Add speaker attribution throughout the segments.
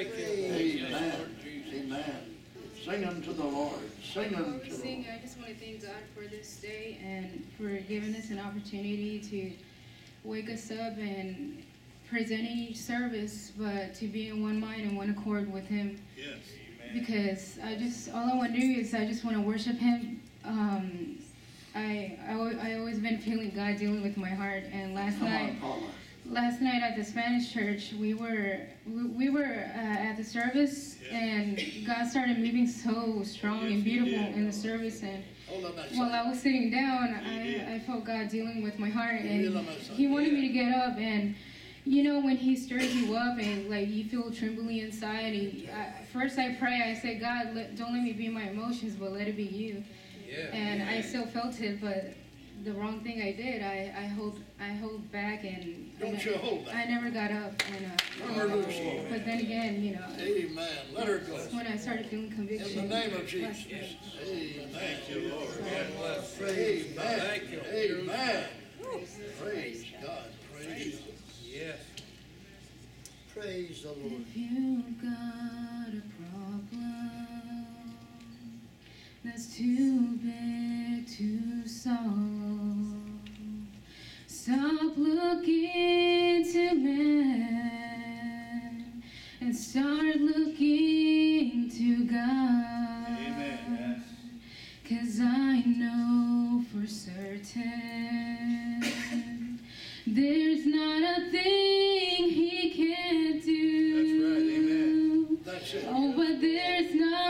Speaker 1: Thank you.
Speaker 2: Amen. Amen. Sing unto the Lord. Sing
Speaker 3: Before
Speaker 2: unto the
Speaker 3: sing,
Speaker 2: Lord.
Speaker 3: I just want to thank God for this day and for giving us an opportunity to wake us up and present each service, but to be in one mind and one accord with Him.
Speaker 1: Yes.
Speaker 3: Because I just, all I want to do is I just want to worship Him. Um, I, I, I always been feeling God dealing with my heart, and last
Speaker 2: Come
Speaker 3: night,
Speaker 2: on, Paula.
Speaker 3: Last night at the Spanish church, we were we, we were uh, at the service,
Speaker 1: Yeah.
Speaker 3: and God started moving so strong
Speaker 1: Yes,
Speaker 3: and beautiful in the service. And
Speaker 2: Hold on a
Speaker 3: while I was sitting down, I, I felt God dealing with my heart, and
Speaker 2: on a second.
Speaker 3: He wanted me to get up. And you know when He stirs you up, and like you feel trembling inside. And I, first I pray, I say, God, let, don't let me be my emotions, but let it be You.
Speaker 1: Yeah.
Speaker 3: And I still felt it, but the wrong thing I did, I, I hold I hold back and I
Speaker 2: Don't
Speaker 3: ne-
Speaker 2: you hold
Speaker 3: I never got up and uh,
Speaker 2: Turn her loose, Lord.
Speaker 3: but then again, you know,
Speaker 2: Amen. Let her go.
Speaker 3: when I started feeling conviction.
Speaker 2: In the name of Jesus.
Speaker 3: night.
Speaker 2: Amen.
Speaker 1: Thank you, Lord. God bless.
Speaker 2: Amen.
Speaker 1: Thank you.
Speaker 2: Amen. Praise God. Praise.
Speaker 1: Yes.
Speaker 2: Praise the Lord.
Speaker 3: If you got a problem that's too big to solve, stop looking to man and start looking to God.
Speaker 1: Amen.
Speaker 3: Cause I know for certain there's not a thing he can't do.
Speaker 2: That's it.
Speaker 3: Oh, but there's not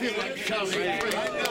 Speaker 3: feel like
Speaker 2: shouting.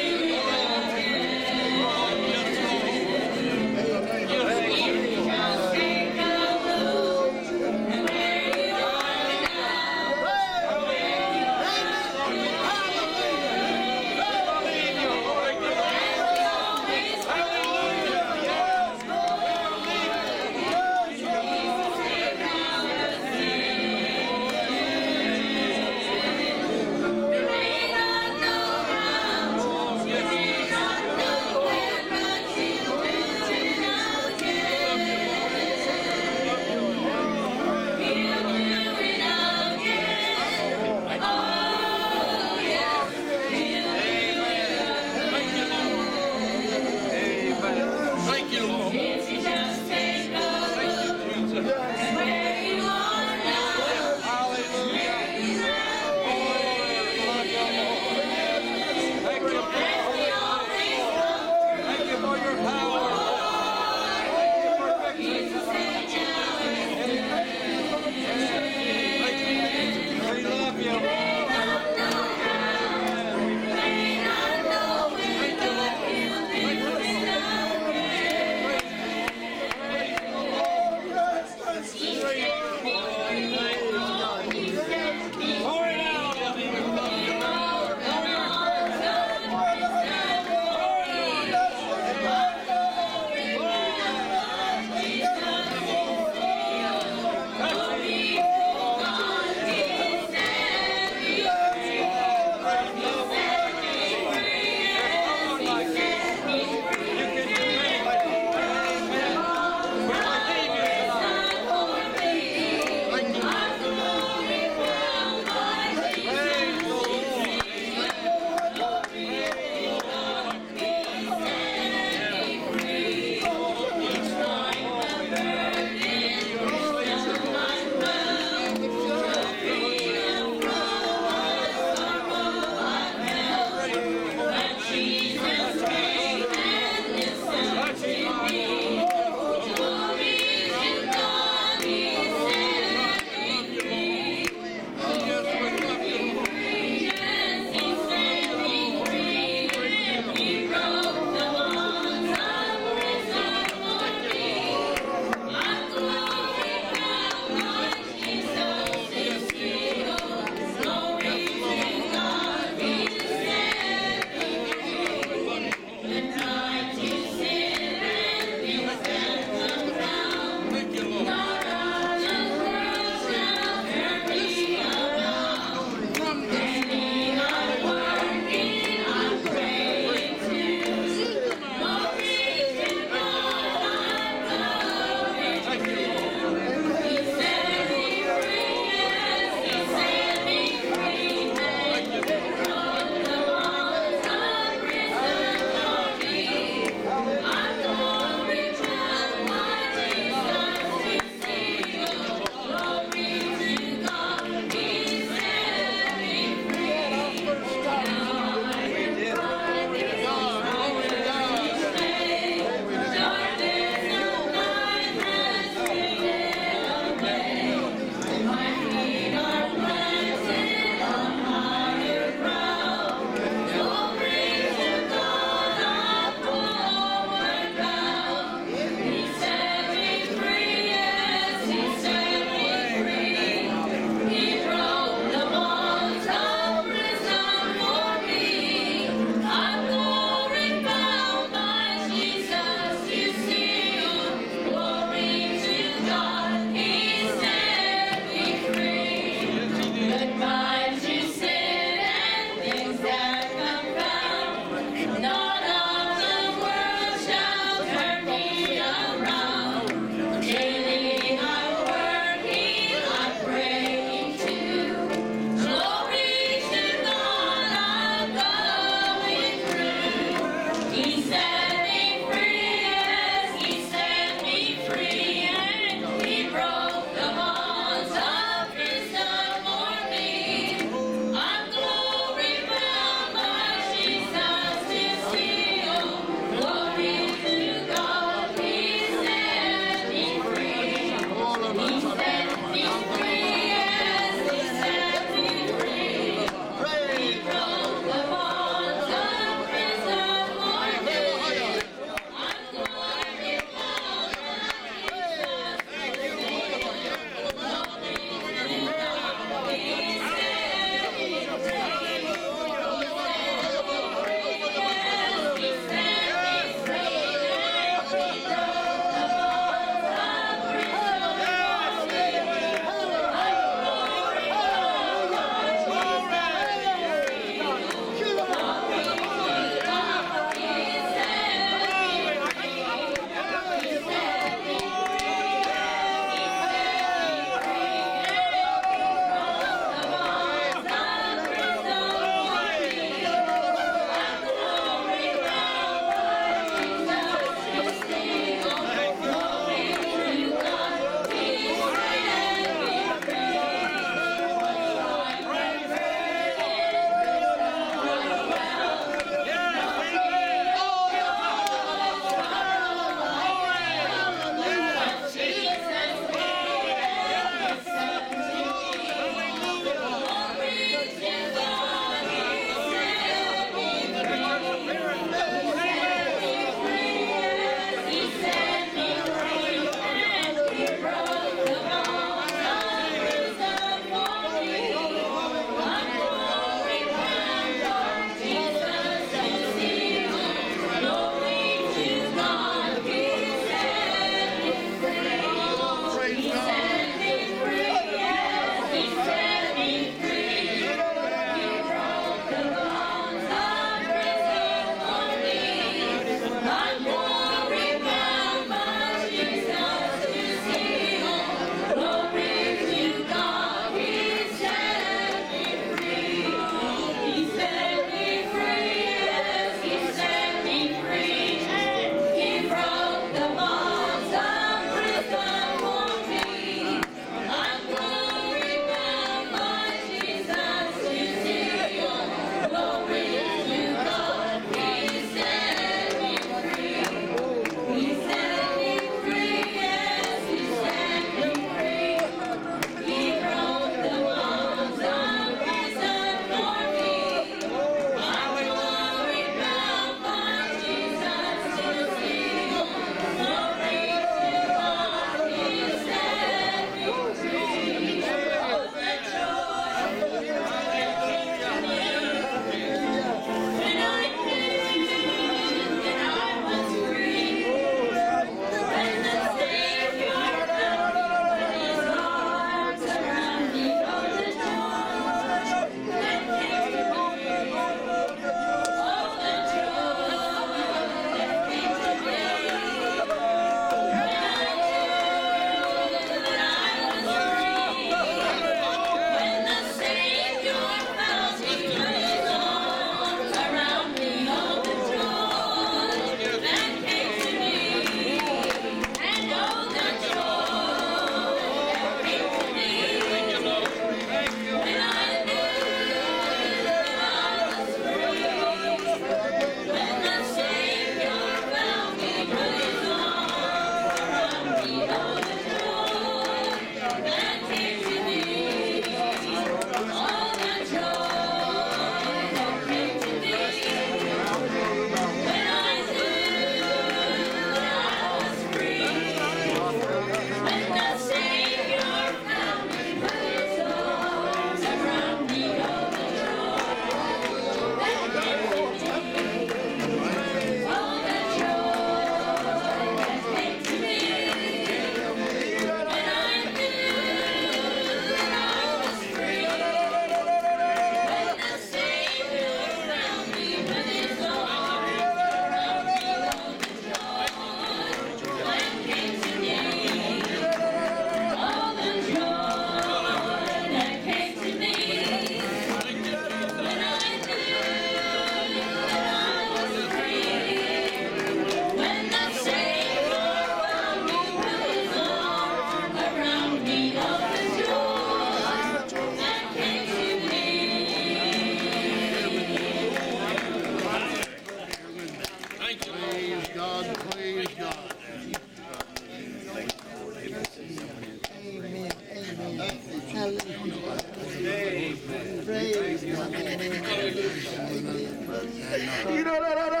Speaker 2: Y
Speaker 3: no, no, no, no.